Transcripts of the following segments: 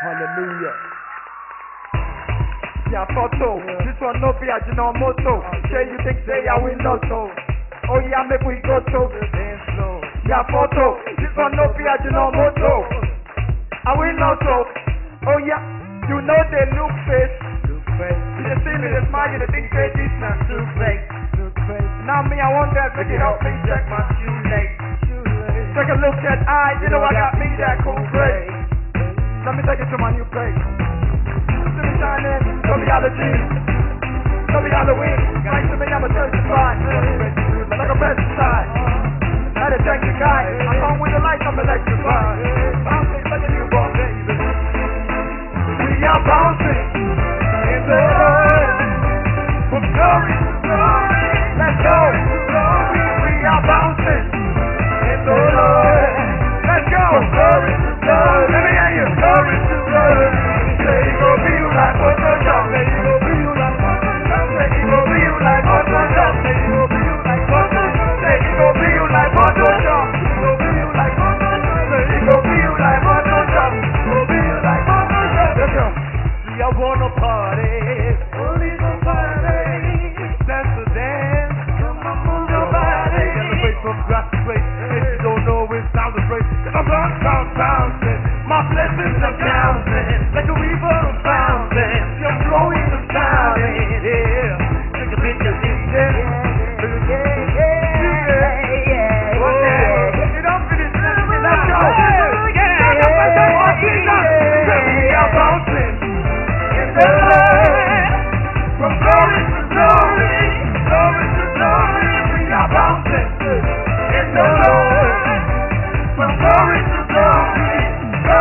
Hallelujah. Yeah, photo. Yeah. This one no be a no moto. Say you think say I win lotto. Oh yeah, make we go to. Yeah, photo. This one no be a no moto. I win lotto. Oh yeah, you know they look face. They see me, they smile, they think say this not too fake. Now me, I want that big help me check my shoe leg. Take a look at I, you know I got me that cool. It's good.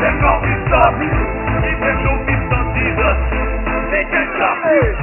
They're going to stop me. If there's no peace, don't see us. They can't stop me.